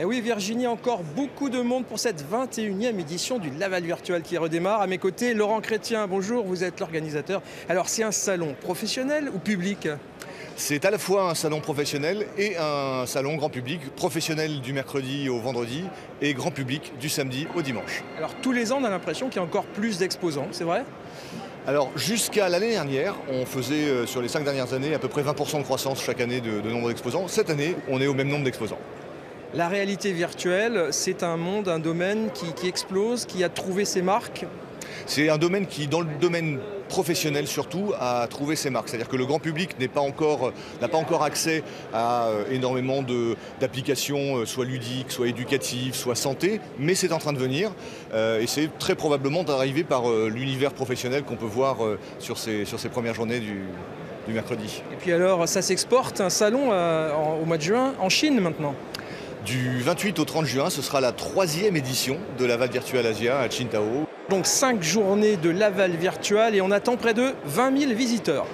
Et oui, Virginie, encore beaucoup de monde pour cette 21e édition du Laval Virtuel qui redémarre. À mes côtés, Laurent Chrétien, bonjour, vous êtes l'organisateur. Alors, c'est un salon professionnel ou public? C'est à la fois un salon professionnel et un salon grand public, professionnel du mercredi au vendredi et grand public du samedi au dimanche. Alors, tous les ans, on a l'impression qu'il y a encore plus d'exposants, c'est vrai? Alors jusqu'à l'année dernière, on faisait euh, sur les cinq dernières années à peu près 20% de croissance chaque année de, de nombre d'exposants. Cette année, on est au même nombre d'exposants. La réalité virtuelle, c'est un monde, un domaine qui, qui explose, qui a trouvé ses marques. C'est un domaine qui, dans le domaine professionnel surtout, a trouvé ses marques. C'est-à-dire que le grand public n'est pas encore, n'a pas encore accès à euh, énormément de- d'applications, euh, soit ludiques, soit éducatives, soit santé, mais c'est en train de venir. euh, et c'est très probablement d'arriver par euh, l'univers professionnel qu'on peut voir euh, sur, ces, sur ces premières journées du, du mercredi. Et puis alors, ça s'exporte, un salon au mois de juin, en Chine maintenant. Du 28 au 30 juin, ce sera la troisième édition de la Val Virtual Asia à Qingdao. Donc 5 journées de Laval Virtual et on attend près de 20 000 visiteurs.